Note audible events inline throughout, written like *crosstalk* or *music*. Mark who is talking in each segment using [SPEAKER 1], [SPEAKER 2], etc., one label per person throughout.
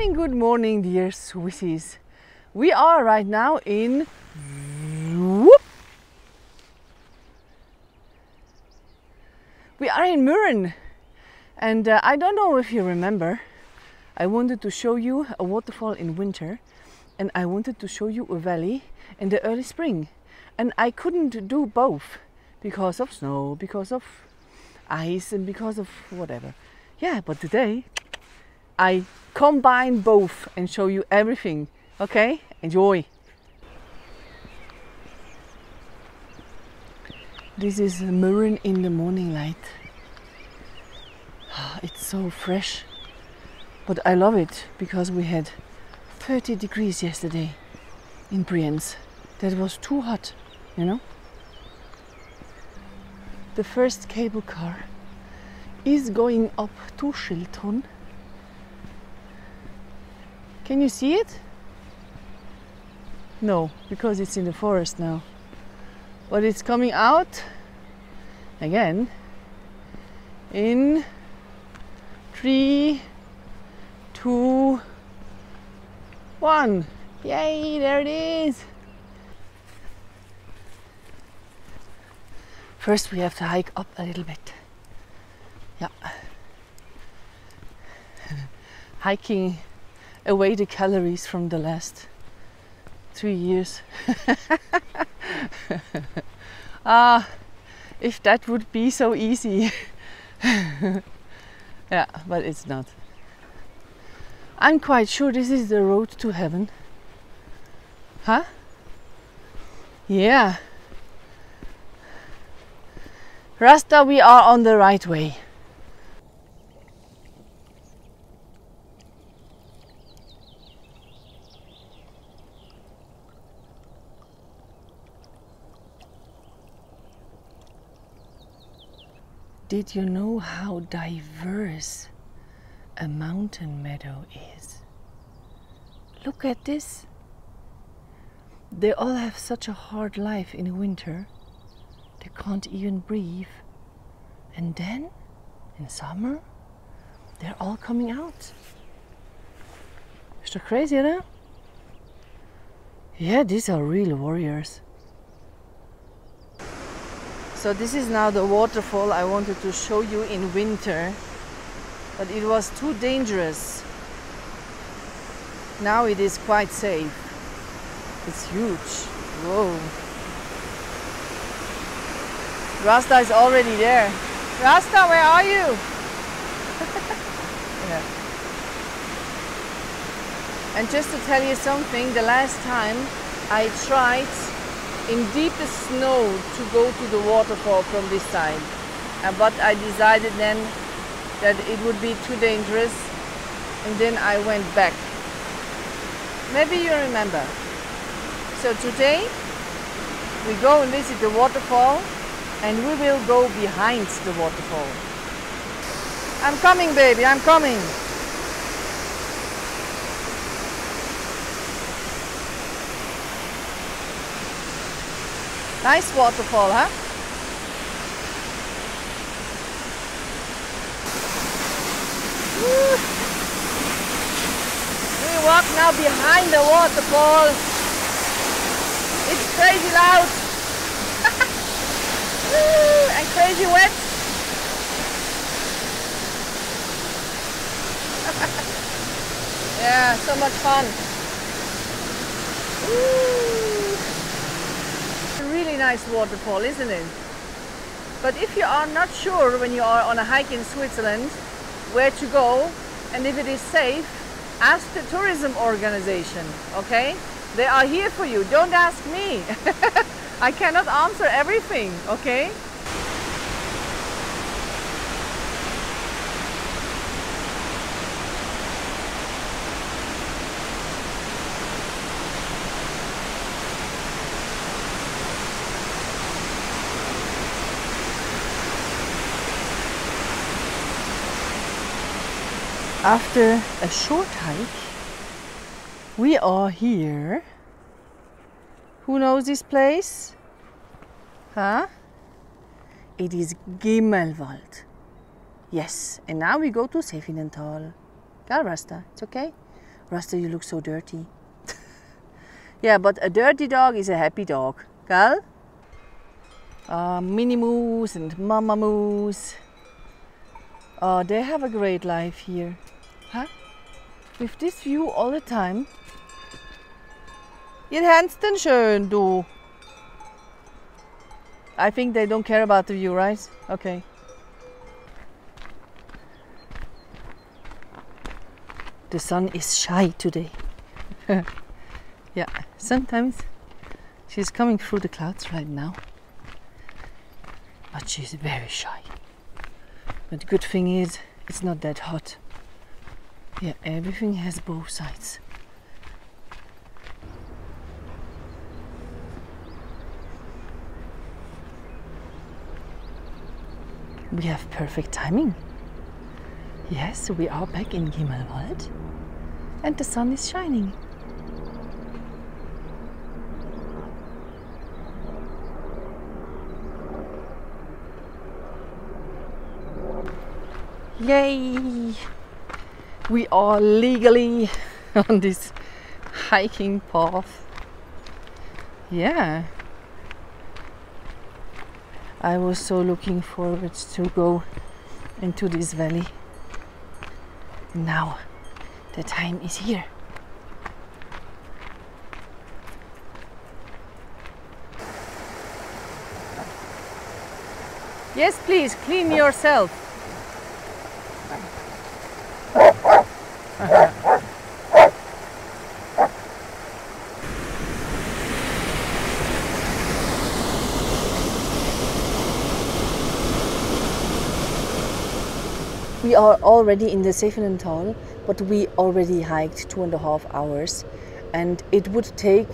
[SPEAKER 1] morning, good morning, dear Swissies. We are right now in Whoop. We are in Mürren, and uh, I don't know if you remember. I wanted to show you a waterfall in winter, and I wanted to show you a valley in the early spring, and I couldn't do both because of snow, because of ice, and because of whatever. Yeah, but today I combine both and show you everything. Okay, enjoy. This is Mürren in the morning light. *sighs* It's so fresh, but I love it because we had 30 degrees yesterday in Brienz. That was too hot, you know. The first cable car is going up to Schilthorn. Can you see it? No, because it's in the forest now but it's coming out again in three, two, one. Yay, there it is. First, we have to hike up a little bit. Yeah. *laughs* Hiking away the calories from the last three years. *laughs* Ah, if that would be so easy. *laughs* yeah, but it's not. I'm quite sure this is the road to heaven. Huh? Yeah. Rasta, we are on the right way. Did you know how diverse a mountain meadow is? Look at this. They all have such a hard life in winter. They can't even breathe. And then, in summer, they're all coming out. Is that crazy, huh? Yeah, these are real warriors. So this is now the waterfall I wanted to show you in winter, but it was too dangerous. Now it is quite safe. It's huge. Whoa. Rasta is already there. Rasta, where are you? *laughs* yeah. And just to tell you something, the last time I tried in deepest snow to go to the waterfall from this side. Uh, but I decided then that it would be too dangerous and then I went back. Maybe you remember. So today we go and visit the waterfall and we will go behind the waterfall. I'm coming baby, I'm coming. Nice waterfall, huh? Woo. We walk now behind the waterfall. It's crazy loud. *laughs* and crazy wet. *laughs* yeah, so much fun. Nice waterfall, isn't it? But if you are not sure when you are on a hike in Switzerland where to go and if it is safe, ask the tourism organization, okay? They are here for you. Don't ask me. *laughs* I cannot answer everything, okay? After a short hike, we are here. Who knows this place? Huh? It is Gimmelwald. Yes, and now we go to Sefinental. Gell, Rasta? It's okay? Rasta, you look so dirty. *laughs* yeah, but a dirty dog is a happy dog. Gal? Uh, Mini Moose and Mama Moose. Oh, they have a great life here. Huh? With this view all the time. Ihr Ernst denn schön, du? I think they don't care about the view, right? Okay. The sun is shy today. *laughs* yeah, sometimes she's coming through the clouds right now. But she's very shy. But the good thing is, it's not that hot. Yeah, everything has both sides. We have perfect timing. Yes, we are back in Gimmelwald and the sun is shining. Yay! We are legally *laughs* on this hiking path. Yeah. I was so looking forward to go into this valley. Now the time is here. Yes, please, clean yourself. Are already in the Sefinental, but we already hiked two and a half hours, and it would take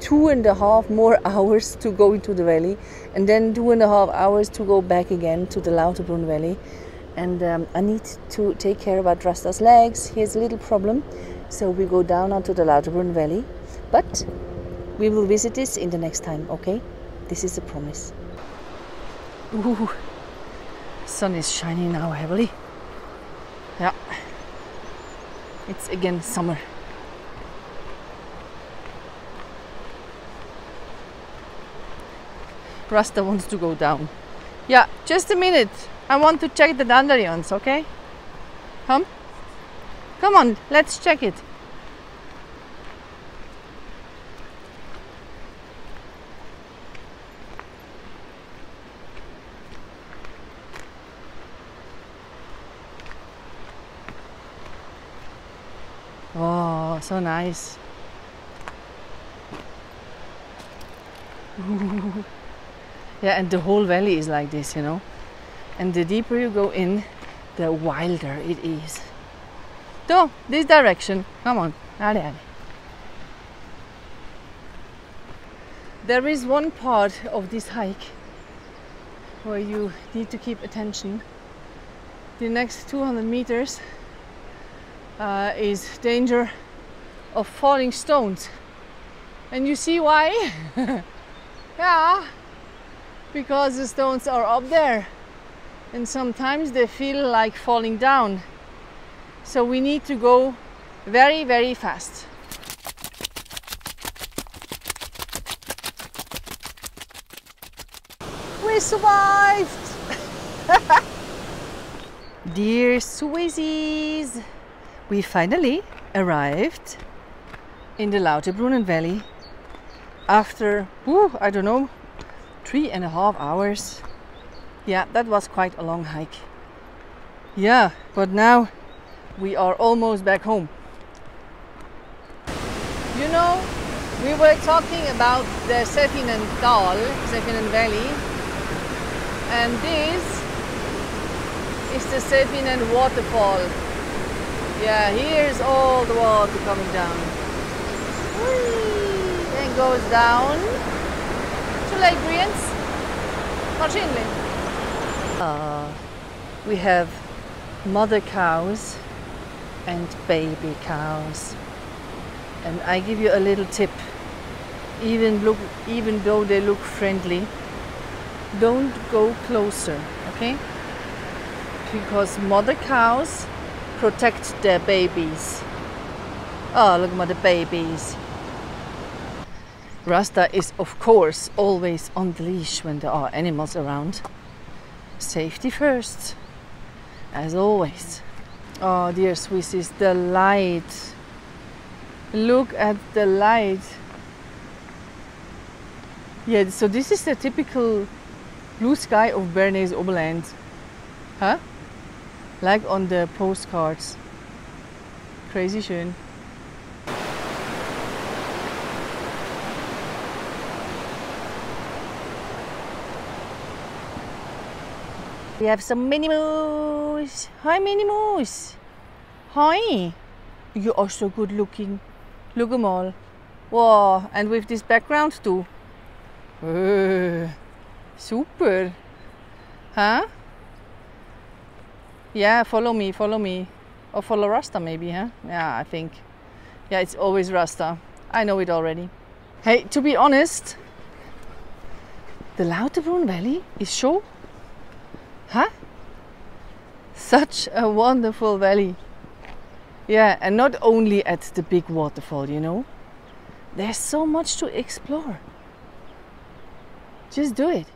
[SPEAKER 1] two and a half more *laughs* hours to go into the valley, and then two and a half hours to go back again to the Lauterbrunnen Valley. And um, I need to take care about Rasta's legs. He has a little problem, so we go down onto the Lauterbrunnen Valley. But we will visit this in the next time, okay? This is a promise. Ooh sun is shining now heavily. Yeah, it's again summer. Rasta wants to go down. Yeah, just a minute. I want to check the dandelions, okay? Come. Come on, let's check it. Oh, so nice. *laughs* yeah, and the whole valley is like this, you know. And the deeper you go in, the wilder it is. So, this direction. Come on. Ale, ale. There is one part of this hike where you need to keep attention. The next 200 meters uh, is danger of falling stones. And you see why? *laughs* yeah, because the stones are up there and sometimes they feel like falling down. So we need to go very, very fast. We survived! *laughs* Dear Swissies, we finally arrived in the Lauterbrunnen Valley after, whew, I don't know, three and a half hours. Yeah, that was quite a long hike. Yeah, but now we are almost back home. You know, we were talking about the Säffinen Dal, Sefinen Valley, and this is the Sefinen waterfall yeah, here's all the water coming down. And goes down to Lake Brienz. Marcinli. Uh, we have mother cows and baby cows. And I give you a little tip. Even look even though they look friendly, don't go closer, okay? Because mother cows protect their babies. Oh, look at the babies. Rasta is, of course, always on the leash when there are animals around. Safety first, as always. Oh, dear Swisses, the light. Look at the light. Yeah, so this is the typical blue sky of Bernese Oberland. Huh? Like on the postcards. Crazy schön. We have some Minnie Moose. Hi, Minnie Moose. Hi. You are so good looking. Look them all. Wow, and with this background too. Uh, super. Huh? Yeah, follow me, follow me. Or follow Rasta maybe, huh? Yeah, I think. Yeah, it's always Rasta. I know it already. Hey, to be honest, the Lauterbrunnen Valley is so Huh? Such a wonderful valley. Yeah, and not only at the big waterfall, you know. There's so much to explore. Just do it.